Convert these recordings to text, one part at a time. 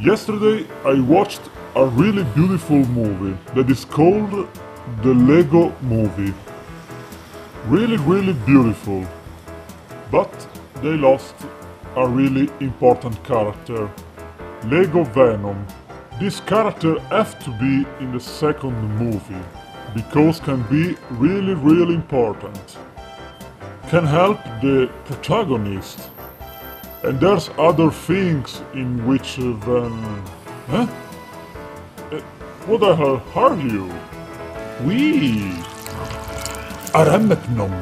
Yesterday I watched a really beautiful movie that is called The Lego Movie. Really, really beautiful. But they lost a really important character. Lego Venom. This character has to be in the second movie because can be really, really important. Can help the protagonist and there's other things in which uh, then... Huh? Uh, what the hell are you? We are Arachnon.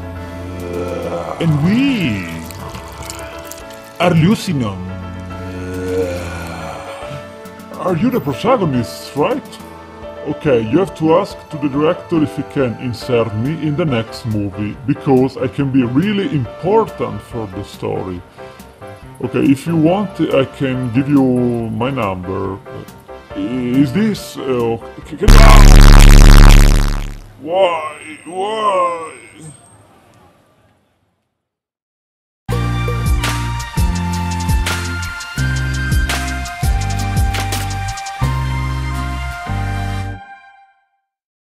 And we are Lucynom. Are you the protagonist, right? Okay, you have to ask to the director if he can insert me in the next movie, because I can be really important for the story. Okay, if you want, I can give you my number. Is this... Uh, can, can, why? Why?